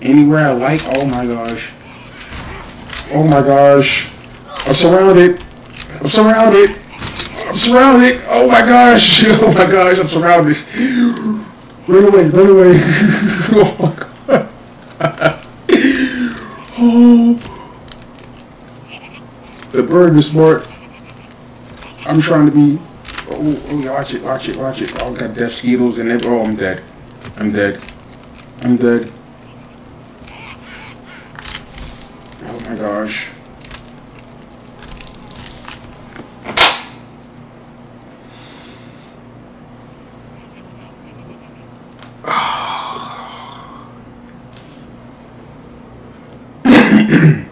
anywhere I like. Oh my gosh. Oh my gosh. I'm surrounded. I'm surrounded. I'm surrounded. Oh my gosh. Oh my gosh. I'm surrounded. Run away. Run away. oh my god. oh. The bird is smart. I'm trying to be. Oh, oh, watch it, watch it, watch it. Oh, I got deathsquitos and. Oh, I'm dead. I'm dead. I'm dead. Oh my gosh.